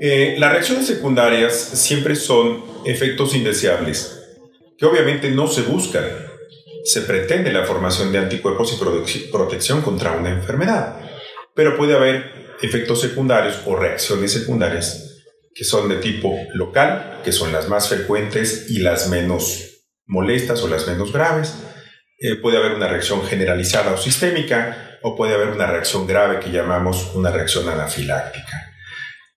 Eh, las reacciones secundarias siempre son efectos indeseables, que obviamente no se buscan. Se pretende la formación de anticuerpos y protección contra una enfermedad, pero puede haber efectos secundarios o reacciones secundarias que son de tipo local, que son las más frecuentes y las menos molestas o las menos graves. Eh, puede haber una reacción generalizada o sistémica, o puede haber una reacción grave que llamamos una reacción anafiláctica.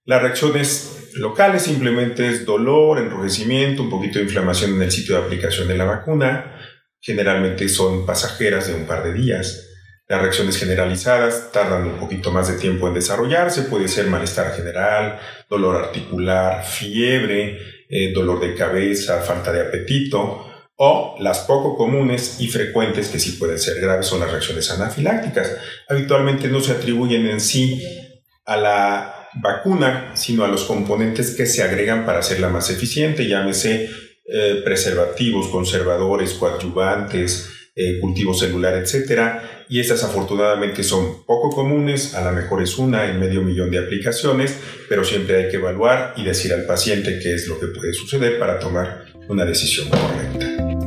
Las reacciones locales simplemente es dolor, enrojecimiento, un poquito de inflamación en el sitio de aplicación de la vacuna. Generalmente son pasajeras de un par de días. Las reacciones generalizadas tardan un poquito más de tiempo en desarrollarse, puede ser malestar general, dolor articular, fiebre, eh, dolor de cabeza, falta de apetito, o las poco comunes y frecuentes que sí pueden ser graves son las reacciones anafilácticas. Habitualmente no se atribuyen en sí a la vacuna, sino a los componentes que se agregan para hacerla más eficiente, llámese eh, preservativos, conservadores, coadyuvantes, eh, cultivo celular, etc. Y estas afortunadamente son poco comunes, a lo mejor es una en medio millón de aplicaciones, pero siempre hay que evaluar y decir al paciente qué es lo que puede suceder para tomar una decisión correcta.